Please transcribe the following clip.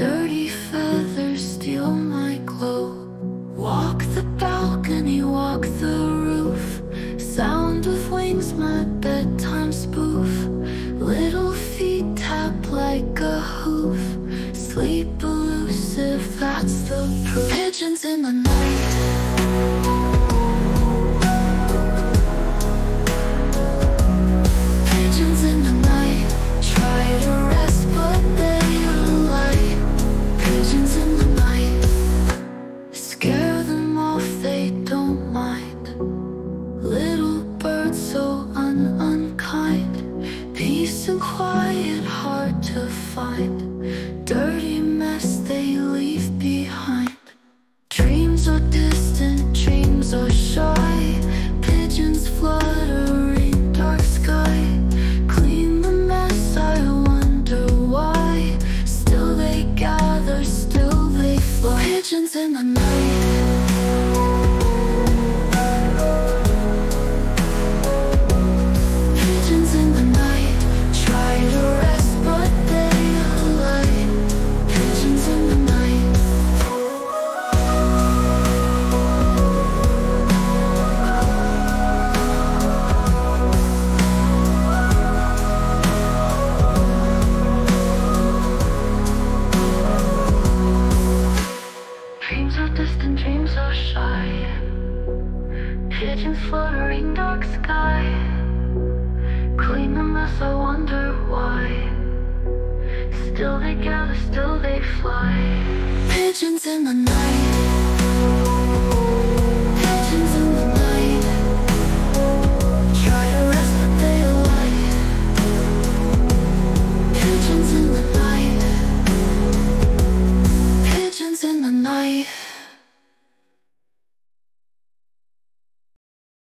Dirty feathers steal my glow. Of wings, my bedtime spoof. Little feet tap like a hoof. Sleep elusive, that's the proof. Pigeons in the night. Pigeons in the night try to rest, but they alight. Pigeons in the night scare them off, they don't mind. Little birds so peace and quiet hard to find. Dirty mess they leave behind. Dreams are distant, dreams are shy. Pigeons fluttering, dark sky. Clean the mess, I wonder why. Still they gather, still they fly. Pigeons in the night. Pigeons fluttering, dark sky. Clean the mess, I wonder why. Still they gather, still they fly. Pigeons in the night.